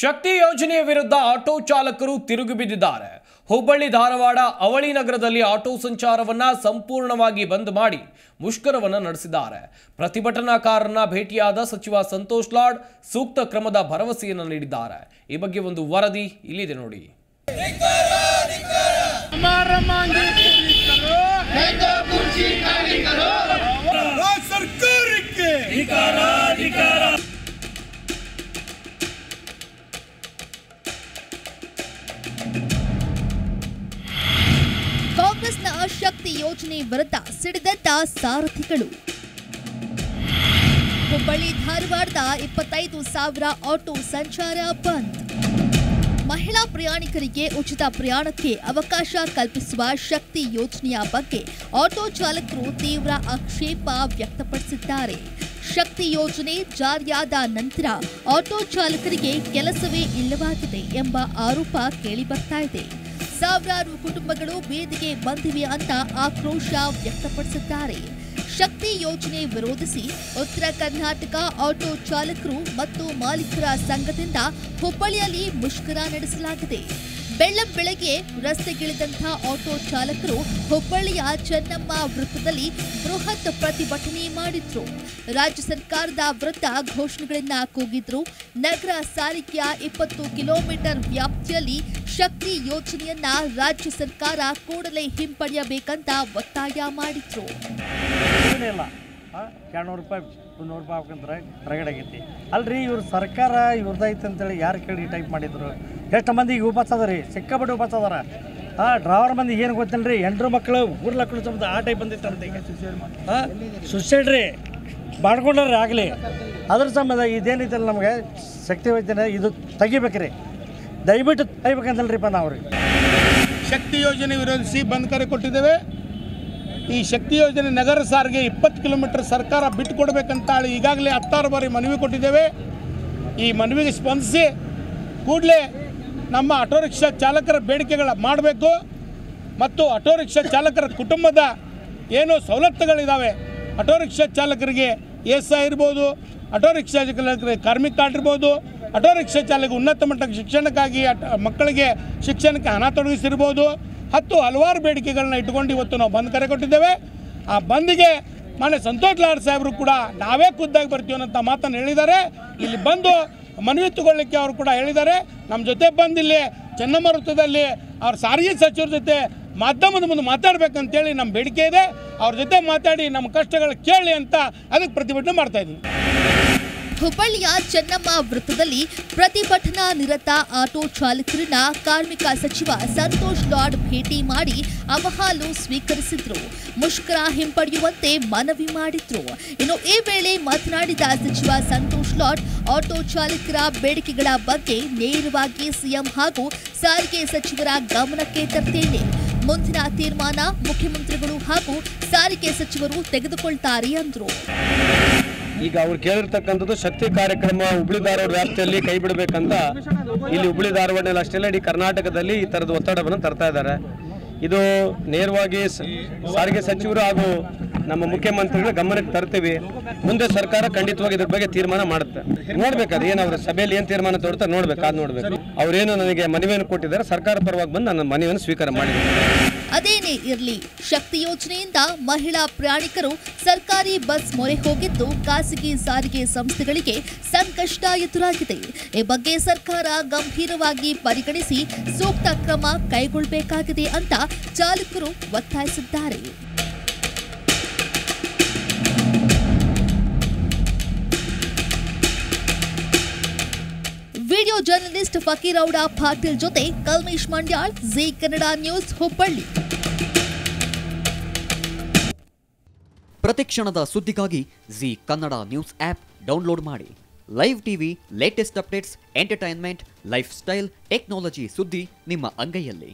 ಶಕ್ತಿ ಯೋಜನೆಯ ವಿರುದ್ಧ ಆಟೋ ಚಾಲಕರು ತಿರುಗಿ ಬಿದ್ದಿದ್ದಾರೆ. ಹುಬ್ಬಳ್ಳಿ ಧಾರವಾಡ ಅವಳಿ ನಗರದಲ್ಲಿ ಆಟೋ ಸಂಚಾರವನ್ನ ಸಂಪೂರ್ಣವಾಗಿ ಬಂದ್ ಮಾಡಿ ಮುಷ್ಕರವನ್ನು ನಡೆಸಿದ್ದಾರೆ. ಪ್ರತಿಭಟನಾಕಾರರನ್ನ ಭೇಟಿಯಾದ ಸಚಿವ ಸಂತೋಷ್ ಲಾಡ್ ಸೂಕ್ತ ಕ್ರಮದ ಭರವಸೆಯನ್ನು ನೀಡಿದ್ದಾರೆ. ಈ ಬಗ್ಗೆ ಒಂದು ವರದಿ ಇಲ್ಲಿದೆ ನೋಡಿ. ಸರ್ಕಾರಕ್ಕೆ ಶಕ್ತಿ ಯೋಜನೆ ವಿರುದ್ಧ ಸಿಡಿದಂತ ಸಾರಥಿಗಳು. ಹುಬ್ಬಳ್ಳಿ ಧಾರವಾಡದ ಇಪ್ಪತ್ತೈದು ಸಾವಿರ ಆಟೋ ಸಂಚಾರ ಬಂದ್. ಮಹಿಳಾ ಪ್ರಯಾಣಿಕರಿಗೆ ಉಚಿತ ಪ್ರಯಾಣಕ್ಕೆ ಅವಕಾಶ ಕಲ್ಪಿಸುವ ಶಕ್ತಿ ಯೋಜನೆಯ ಬಗ್ಗೆ ಆಟೋ ಚಾಲಕರು ತೀವ್ರ ಆಕ್ಷೇಪ ವ್ಯಕ್ತಪಡಿಸಿದ್ದಾರೆ. ಶಕ್ತಿ ಯೋಜನೆ ಜಾರಿಯಾದ ನಂತರ ಆಟೋ ಚಾಲಕರಿಗೆ ಕೆಲಸವೇ ಇಲ್ಲವಾಗಿದೆ ಎಂಬ ಆರೋಪ ಕೇಳಿಬರ್ತಾ ಇದೆ. ಸಾವಿರಾರು ಕುಟುಂಬಗಳು ಬೀದಿಗೆ ಬಂದಿವೆ ಅಂತ ಆಕ್ರೋಶ ವ್ಯಕ್ತಪಡಿಸಿದ್ದಾರೆ. ಶಕ್ತಿ ಯೋಜನೆ ವಿರೋಧಿಸಿ ಉತ್ತರ ಕರ್ನಾಟಕ ಆಟೋ ಚಾಲಕರು ಮತ್ತು ಮಾಲೀಕರ ಸಂಘದಿಂದ ಹುಬ್ಬಳ್ಳಿಯಲ್ಲಿ ಮುಷ್ಕರ ನಡೆಸಲಾಗಿದೆ. ಬೆಳ್ಳಂ ಬೆಳಗ್ಗೆ ರಸ್ತೆಗಿಳಿದಂತಹ ಆಟೋ ಚಾಲಕರು ಹುಬ್ಬಳ್ಳಿಯ ಚೆನ್ನಮ್ಮ ವೃತ್ತದಲ್ಲಿ ಬೃಹತ್ ಪ್ರತಿಭಟನೆ ಮಾಡಿದ್ರು. ರಾಜ್ಯ ಸರ್ಕಾರದ ವೃತ್ತ ಘೋಷಣೆಗಳನ್ನ ಕೂಗಿದ್ರು. ನಗರ ಸಾರಿಗೆಯ ಇಪ್ಪತ್ತು ಕಿಲೋಮೀಟರ್ ವ್ಯಾಪ್ತಿಯಲ್ಲಿ ಶಕ್ತಿ ಯೋಜನೆಯನ್ನ ರಾಜ್ಯ ಸರ್ಕಾರ ಕೂಡಲೇ ಹಿಂಪಡೆಯಬೇಕಂತ ಒತ್ತಾಯ ಮಾಡಿದ್ರು. ರೂಪಾಯಿ ಅಲ್ರಿ, ಇವ್ರ ಸರ್ಕಾರ ಇವ್ರದೈತೆ ಅಂತೇಳಿ ಯಾರು ಕೇಳಿ ಟೈಪ್ ಮಾಡಿದ್ರು? ಎಷ್ಟು ಮಂದಿಗೆ ಅದ ರೀ ಸಿಕ್ಕಾಪಟ್ಟೆ ಉಪವಾಸ ಅದಾರ ಹಾಂ ಡ್ರೈವರ್ ಮಂದಿ ಏನು ಗೊತ್ತಿಲ್ಲ ರೀ ಎಂಟ್ರು ಮಕ್ಕಳು ಊರ್ಲಕ್ಕಳು ಲಕ್ಕಳು ಸಂಬಂಧ ಆ ಟೈಪ್ ಬಂದಿತ್ತಂತ ಈಗ. ಸುಸೈಡ್ ರೀ. ಮಾಡ್ಕೊಂಡ್ರಿ ಆಗಲಿ. ಅದ್ರ ಸಂಬಂಧ ಇದೇನೈತಲ್ಲ ನಮಗೆ? ಶಕ್ತಿ ವೈದ್ಯನ ಇದು ತೆಗಿಬೇಕ್ರಿ. ದಯವಿಟ್ಟು ತೆಗಿಬೇಕಂತಲ್ರಿಪ್ಪ ನಾವು ರೀ ಶಕ್ತಿ ಯೋಜನೆ ವಿರೋಧಿಸಿ ಬಂದ್ ಕರೆ ಕೊಟ್ಟಿದ್ದೇವೆ. ಈ ಶಕ್ತಿ ಯೋಜನೆ ನಗರ ಸಾರಿಗೆ ಇಪ್ಪತ್ತು ಕಿಲೋಮೀಟರ್ ಸರ್ಕಾರ ಬಿಟ್ಟುಕೊಡ್ಬೇಕಂತ ಹೇಳಿ ಈಗಾಗಲೇ ಹತ್ತಾರು ಬಾರಿ ಮನವಿ ಕೊಟ್ಟಿದ್ದೇವೆ. ಈ ಮನವಿಗೆ ಸ್ಪಂದಿಸಿ ಕೂಡಲೇ ನಮ್ಮ ಆಟೋ ರಿಕ್ಷಾ ಚಾಲಕರ ಬೇಡಿಕೆಗಳ ಮಾಡಬೇಕು ಮತ್ತು ಆಟೋ ರಿಕ್ಷಾ ಚಾಲಕರ ಕುಟುಂಬದ ಏನು ಸವಲತ್ತುಗಳಿದ್ದಾವೆ ಆಟೋ ರಿಕ್ಷಾ ಚಾಲಕರಿಗೆ ಎಸ್ ಐ ಇರ್ಬೋದು, ಆಟೋ ರಿಕ್ಷಾ ಚಾಲಕರಿಗೆ ಕಾರ್ಮಿಕ ಕಾರ್ಡ್ ಇರ್ಬೋದು, ಆಟೋ ರಿಕ್ಷಾ ಚಾಲಕ ಉನ್ನತ ಮಟ್ಟದ ಶಿಕ್ಷಣಕ್ಕಾಗಿ ಮಕ್ಕಳಿಗೆ ಶಿಕ್ಷಣಕ್ಕೆ ಹಣ ತೊಡಗಿಸಿರ್ಬೋದು, ಹತ್ತು ಹಲವಾರು ಬೇಡಿಕೆಗಳನ್ನ ಇಟ್ಕೊಂಡು ಇವತ್ತು ನಾವು ಬಂದ್ ಕರೆ ಕೊಟ್ಟಿದ್ದೇವೆ. ಆ ಬಂದಿಗೆ ಮಾನ್ಯ ಸಂತೋಷ್ ಲಾಡ್ ಸಾಹೇಬರು ಕೂಡ ನಾವೇ ಖುದ್ದಾಗಿ ಬರ್ತೀವಿ ಅನ್ನೋಂಥ ಮಾತನ್ನು ಹೇಳಿದ್ದಾರೆ. ಇಲ್ಲಿ ಬಂದು ಮನವಿ ತಗೊಳ್ಳಿಕ್ಕೆ ಅವರು ಕೂಡ ಹೇಳಿದ್ದಾರೆ. ನಮ್ಮ ಜೊತೆ ಬಂದಿಲ್ಲಿ ಚೆನ್ನಮ್ಮ ವೃತ್ತದಲ್ಲಿ ಅವ್ರ ಸಾರಿಗೆ ಸಚಿವರ ಜೊತೆ ಮಾಧ್ಯಮದ ಮುಂದೆ ಮಾತಾಡ್ಬೇಕಂತೇಳಿ ನಮ್ಮ ಬೇಡಿಕೆ ಇದೆ. ಅವ್ರ ಜೊತೆ ಮಾತಾಡಿ ನಮ್ಮ ಕಷ್ಟಗಳು ಕೇಳಿ ಅಂತ ಅದಕ್ಕೆ ಪ್ರತಿಭಟನೆ ಮಾಡ್ತಾ ಇದ್ದೀವಿ ಹುಬ್ಬಳ್ಳಿಯ ಚೆನ್ನಮ್ಮ ವೃತ್ತದಲ್ಲಿ ಪ್ರತಿಭಟನಾ ನಿರತ ಆಟೋ ಚಾಲಕರನ್ನ ಕಾರ್ಮಿಕ ಸಚಿವ ಸಂತೋಷ್ ಲಾಡ್ ಭೇಟಿ ಮಾಡಿ ಅವಹಾಲು ಸ್ವೀಕರಿಸಿದ್ರು. ಮುಷ್ಕರ ಹಿಂಪಡೆಯುವಂತೆ ಮನವಿ ಮಾಡಿದ್ರು. ಇನ್ನು ಈ ವೇಳೆ ಮಾತನಾಡಿದ ಸಚಿವ ಸಂತೋಷ್ ಲಾಡ್, ಆಟೋ ಚಾಲಕರ ಬೇಡಿಕೆಗಳ ಬಗ್ಗೆ ನೇರವಾಗಿ ಸಿಎಂ ಹಾಗೂ ಸಾರಿಗೆ ಸಚಿವರ ಗಮನಕ್ಕೆ ತರ್ತೇನೆ. ಮುಂದಿನ ತೀರ್ಮಾನ ಮುಖ್ಯಮಂತ್ರಿಗಳು ಹಾಗೂ ಸಾರಿಗೆ ಸಚಿವರು ತೆಗೆದುಕೊಳ್ತಾರೆ ಅಂದ್ರು. ಈಗ ಅವ್ರು ಕೇಳಿರ್ತಕ್ಕಂಥದ್ದು ಶಕ್ತಿ ಕಾರ್ಯಕ್ರಮ ಹುಬ್ಳಿ ಧಾರವಾಡ ವ್ಯಾಪ್ತಿಯಲ್ಲಿ ಕೈ ಬಿಡಬೇಕಂತ ಇಲ್ಲಿ ಹುಬ್ಳಿ ಧಾರವಾಡನಲ್ಲಿ ಅಷ್ಟೆಲ್ಲ ಇಡೀ ಕರ್ನಾಟಕದಲ್ಲಿ ಈ ಥರದ ಒತ್ತಡವನ್ನು ತರ್ತಾ ಇದ್ದಾರೆ. ಇದು ನೇರವಾಗಿ ಸಾರಿಗೆ ಸಚಿವರು ಹಾಗೂ ನಮ್ಮ ಮುಖ್ಯಮಂತ್ರಿಗಳ ಗಮನಕ್ಕೆ ತರ್ತೀವಿ. ಮುಂದೆ ಸರ್ಕಾರ ಖಂಡಿತವಾಗಿ ಇದ್ರ ಬಗ್ಗೆ ತೀರ್ಮಾನ ಮಾಡುತ್ತೆ. ನೋಡ್ಬೇಕು ಏನು ಅವ್ರ ಸಭೆಯಲ್ಲಿ ಏನು ತೀರ್ಮಾನ ತೋರ್ತಾರೆ ನೋಡ್ಬೇಕು, ಅದು ನೋಡ್ಬೇಕು. ಅವ್ರೇನು ನನಗೆ ಮನವಿಯನ್ನು ಕೊಟ್ಟಿದ್ದಾರೆ, ಸರ್ಕಾರ ಪರವಾಗಿ ಬಂದು ನನ್ನ ಮನವಿಯನ್ನು ಸ್ವೀಕಾರ ಮಾಡಿದ್ದಾರೆ. ಅದೇನೇ ಇರಲಿ, ಶಕ್ತಿ ಯೋಜನೆಯಿಂದ ಮಹಿಳಾ ಪ್ರಯಾಣಿಕರು ಸರ್ಕಾರಿ ಬಸ್ ಮೊರೆ ಹೋಗಿದ್ದು ಖಾಸಗಿ ಸಾರಿಗೆ ಸಂಸ್ಥೆಗಳಿಗೆ ಸಂಕಷ್ಟ ಎದುರಾಗಿದೆ. ಈ ಬಗ್ಗೆ ಸರ್ಕಾರ ಗಂಭೀರವಾಗಿ ಪರಿಗಣಿಸಿ ಸೂಕ್ತ ಕ್ರಮ ಕೈಗೊಳ್ಳಬೇಕಾಗಿದೆ ಅಂತ ಚಾಲಕರು ಒತ್ತಾಯಿಸಿದ್ದಾರೆ. ಜರ್ನಲಿಸ್ಟ್ ಫಕೀರೌಡ ಪಾಟೀಲ್ ಜೊತೆ ಕಲ್ಮೇಶ್ ಮಂಡ್ಯಾಳ್, ಜಿ ಕನ್ನಡ ನ್ಯೂಸ್ ಹುಬ್ಬಳ್ಳಿ. ಪ್ರತಿಕ್ಷಣದ ಸುದ್ದಿಗಾಗಿ Zee Kannada news app download ಮಾಡಿ. Live TV, latest updates, entertainment, lifestyle, technology ಸುದ್ದಿ ನಿಮ್ಮ ಅಂಗೈಯಲ್ಲಿ.